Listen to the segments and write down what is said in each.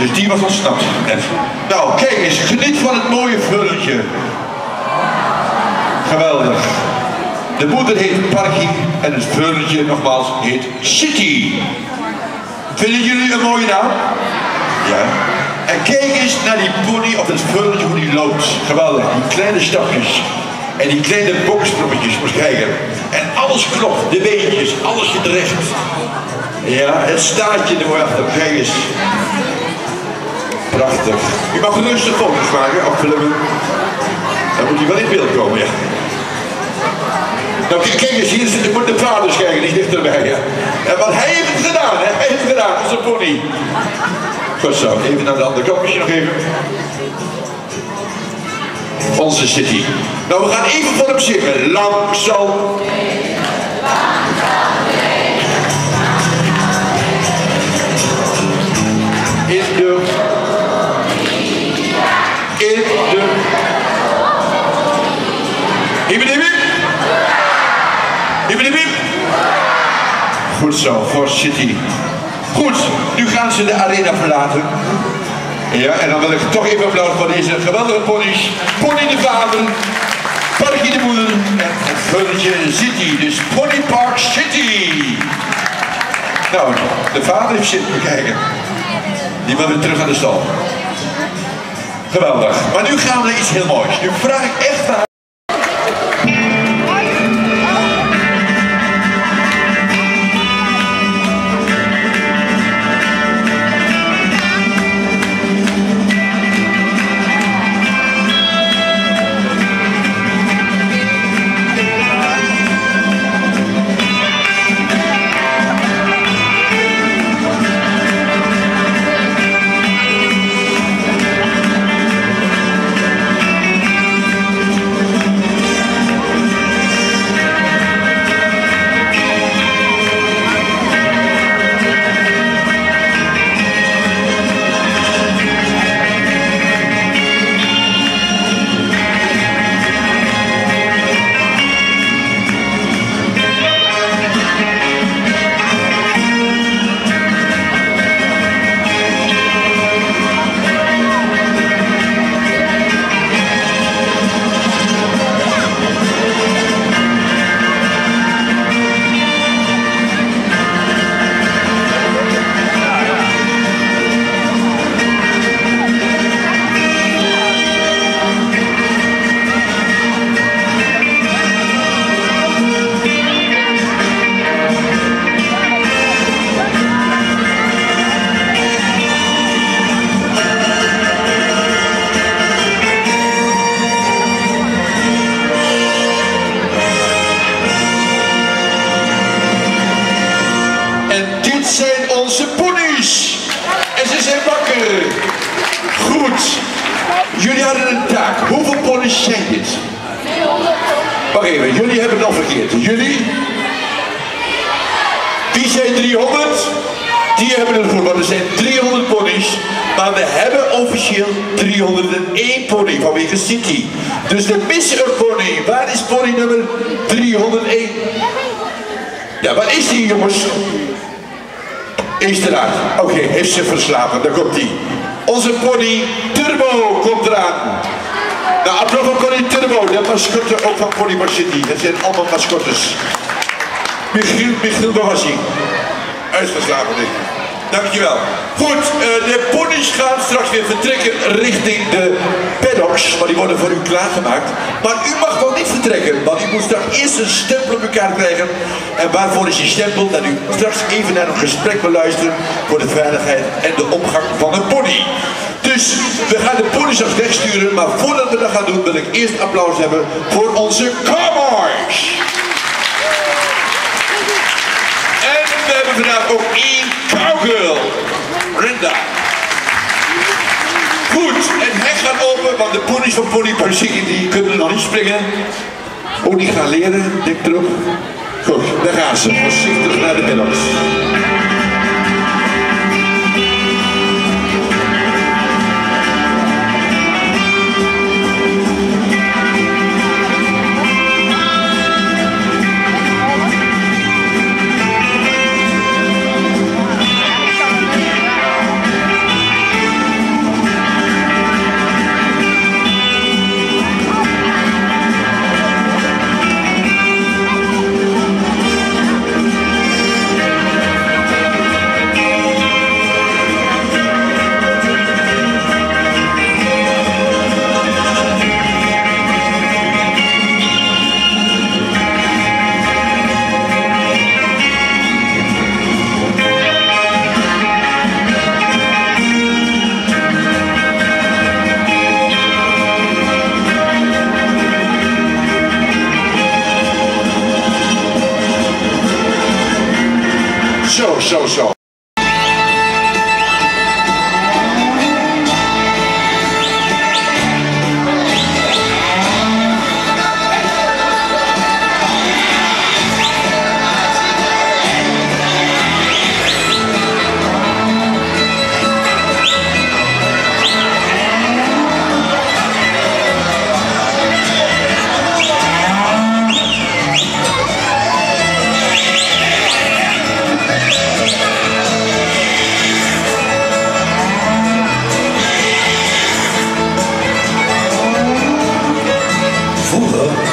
Dus die was ontsnapt. Nou, kijk eens. Geniet van het mooie vulletje. Geweldig. De moeder heet Parkie en het vulletje nogmaals heet City. Vinden jullie een mooie naam? Ja. En kijk eens naar die pony op het vulletje hoe die loopt. Geweldig. Die kleine stapjes. En die kleine boksprommetjes, moet. En alles klopt. De beentjes, alles zit recht. Ja, het staartje er mooi achter. Kijk eens. Prachtig. Je mag rustig foto's maken, afvullen. Dan moet hij wel in beeld komen, ja. Nou, kijk eens, hier zitten moet de vaders kijken, die dichterbij. Ja. En wat hij heeft het gedaan, hè? Hij heeft gedaan, onze pony. Goed zo, even naar de andere kant, misschien nog even. Onze city. Nou, we gaan even voor hem zingen. Lang zo, City. Goed, nu gaan ze de arena verlaten. Ja, en dan wil ik toch even applaus voor deze geweldige ponies. Pony de vader, Parkie de moeder en vulletje City. Dus Pony Park City. Nou, de vader heeft zitten bekijken. Die wil weer terug aan de stal. Geweldig. Maar nu gaan we naar iets heel moois. Nu vraag ik echt aan... Jullie hadden een taak. Hoeveel ponies zijn dit? Wacht even, jullie hebben het al verkeerd. Jullie? Wie zijn 300? Die hebben het goed, er zijn 300 ponies. Maar we hebben officieel 301 pony vanwege City. Dus we missen een pony. Waar is pony nummer 301? Ja, waar is die jongens? Is eruit. Oké, heeft ze verslapen. Daar komt die. Onze pony Turbo komt eraan. Nou, applaus pony Turbo. De mascotte ook van Pony City. Dat zijn allemaal mascottes. Michiel, Michiel, waar was hij? Uitgeslapen, denk. Dankjewel. Goed, eh, de ponies gaan straks weer vertrekken richting de paddocks, maar die worden voor u klaargemaakt. Maar u mag nog niet vertrekken, want u moet straks eerst een stempel op elkaar krijgen. En waarvoor is die stempel? Dat u straks even naar een gesprek beluisteren voor de veiligheid en de omgang van een pony. Dus we gaan de ponies straks wegsturen, maar voordat we dat gaan doen wil ik eerst applaus hebben voor onze cowboys. En we hebben vandaag ook Goed, en hek gaat open, want de ponies van Pony die kunnen nog niet springen. Oh, die gaan leren, dik erop. Goed, daar gaan ze. Voorzichtig naar de middels.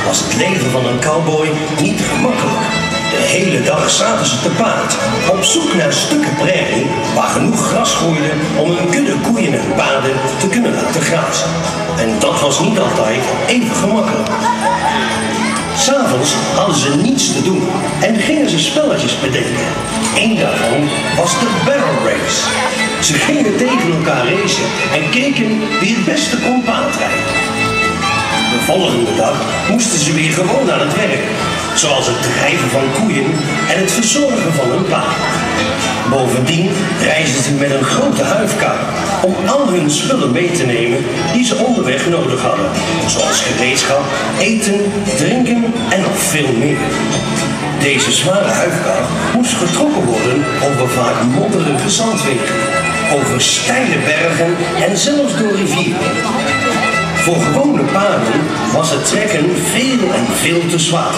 Was het leven van een cowboy niet gemakkelijk. De hele dag zaten ze te paard, op zoek naar stukken prairie waar genoeg gras groeide om hun kudde koeien en paarden te kunnen laten grazen. En dat was niet altijd even gemakkelijk. S'avonds hadden ze niets te doen en gingen ze spelletjes bedenken. Eén daarvan was de barrel race. Ze gingen tegen elkaar racen en keken wie het beste kon paardrijden. De volgende dag moesten ze weer gewoon aan het werk. Zoals het drijven van koeien en het verzorgen van een paard. Bovendien reisden ze met een grote huifkar om al hun spullen mee te nemen die ze onderweg nodig hadden. Zoals gereedschap, eten, drinken en nog veel meer. Deze zware huifkar moest getrokken worden over vaak modderige zandwegen, over steile bergen en zelfs door rivieren. Voor gewone paarden was het trekken veel en veel te zwaar.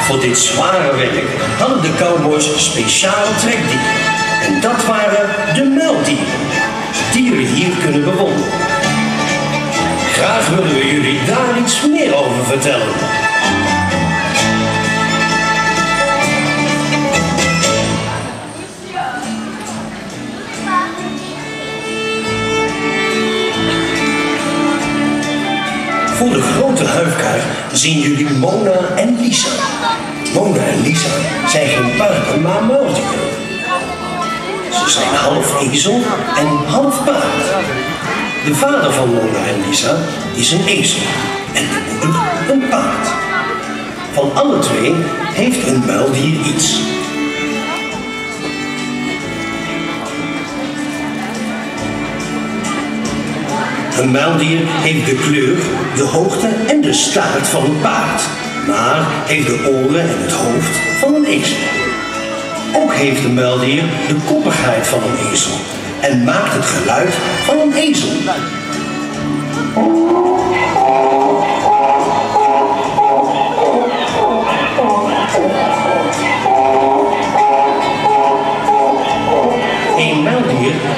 Voor dit zware werk hadden de cowboys speciale trekdieren. En dat waren de muildieren, die jullie hier kunnen bewonderen. Graag willen we jullie daar iets meer over vertellen. Voor de grote huifkar zien jullie Mona en Lisa. Mona en Lisa zijn geen paarden, maar muildieren. Ze zijn half ezel en half paard. De vader van Mona en Lisa is een ezel en de moeder een paard. Van alle twee heeft een muildier iets. Een muildier heeft de kleur, de hoogte en de staart van een paard, maar heeft de oren en het hoofd van een ezel. Ook heeft een muildier de koppigheid van een ezel en maakt het geluid van een ezel.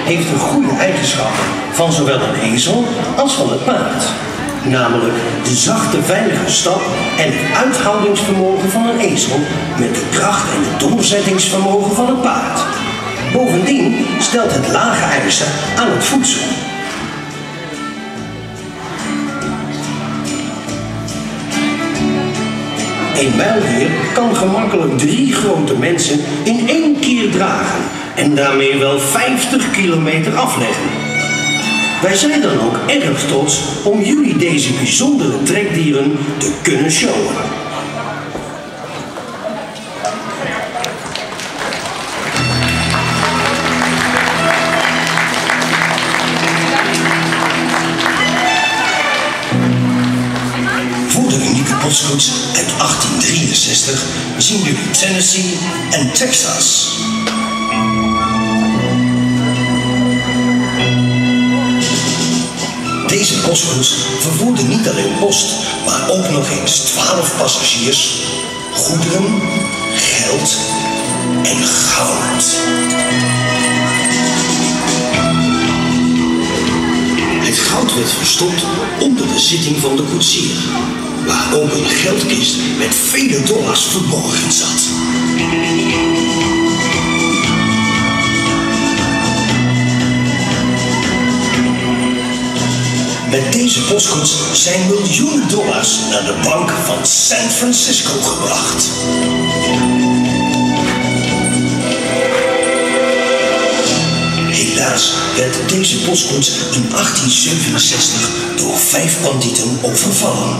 Heeft de goede eigenschappen van zowel een ezel als van het paard. Namelijk de zachte, veilige stap en het uithoudingsvermogen van een ezel met de kracht en het doorzettingsvermogen van het paard. Bovendien stelt het lage eisen aan het voedsel. Een muildier kan gemakkelijk drie grote mensen in één keer dragen en daarmee wel 50 kilometer afleggen. Wij zijn dan ook erg trots om jullie deze bijzondere trekdieren te kunnen showen. Voor de unieke postkoets uit 1863 zien jullie Tennessee en Texas. Deze postkoets vervoerde niet alleen post, maar ook nog eens 12 passagiers, goederen, geld en goud. Het goud werd verstopt onder de zitting van de koetsier, waar ook een geldkist met vele dollars verborgen zat. Met deze postkoets zijn miljoenen dollars naar de bank van San Francisco gebracht. Helaas werd deze postkoets in 1867 door vijf bandieten overvallen.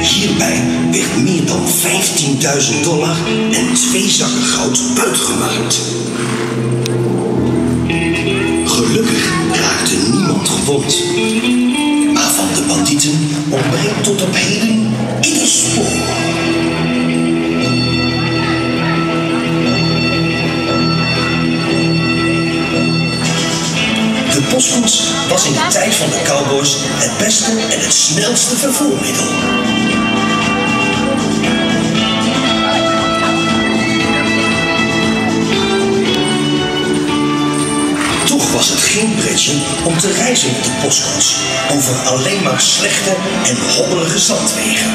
Hierbij werd meer dan 15.000 dollar en twee zakken goud buitgemaakt. Maar van de bandieten ontbreekt tot op heden ieder spoor. De postkoets was in de tijd van de cowboys het beste en het snelste vervoermiddel. Om te reizen met de postkoets over alleen maar slechte en hobbelige zandwegen.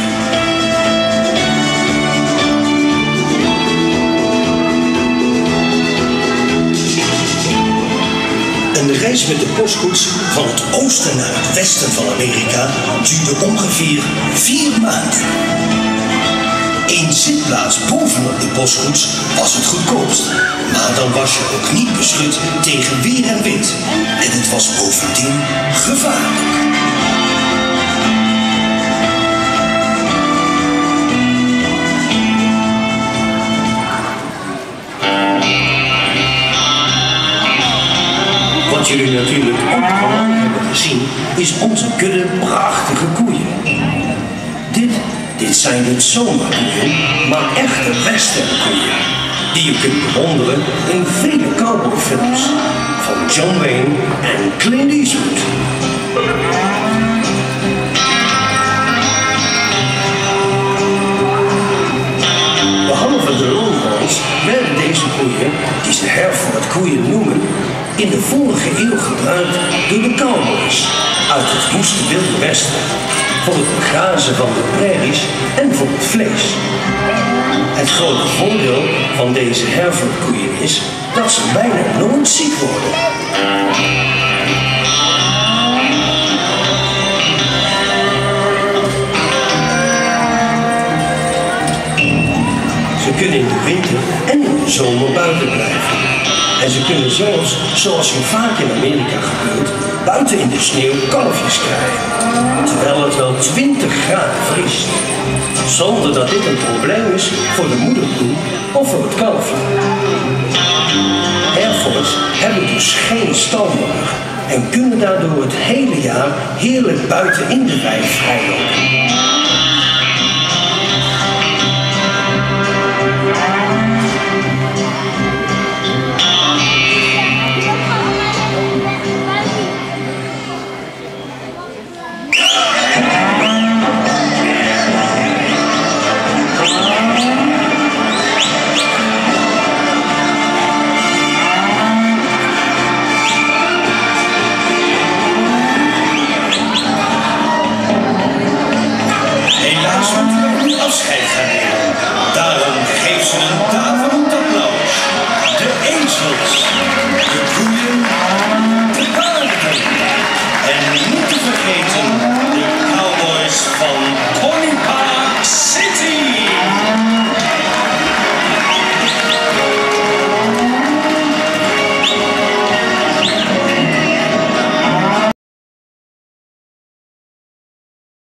Een reis met de postkoets van het oosten naar het westen van Amerika duurde ongeveer vier maanden. Eén zitplaats bovenop de postkoets was het goedkoopst, maar dan was je ook niet beschut tegen weer en wind. En het was bovendien gevaarlijk. Wat jullie natuurlijk ook al hebben gezien, is onze kudde prachtige koeien. Dit, zijn niet zomaar koeien, maar echte westernkoeien. Die je kunt bewonderen in vele cowboyfilms van John Wayne en Clint Eastwood. Behalve de longhorns werden deze koeien, die ze Hereford koeien noemen, in de vorige eeuw gebruikt door de cowboys uit het woeste wilde westen voor het begrazen van de prairies en voor het vlees. Het grote voordeel van deze Hereford koeien is dat ze bijna nooit ziek worden. Ze kunnen in de winter en in de zomer buiten blijven. En ze kunnen zelfs, zoals zo vaak in Amerika gebeurt, buiten in de sneeuw kalfjes krijgen. Terwijl het wel 20 graden vriest. Zonder dat dit een probleem is voor de moederkoe of voor het kalfje. Herfords hebben dus geen stal en kunnen daardoor het hele jaar heerlijk buiten in de wei vrijlopen.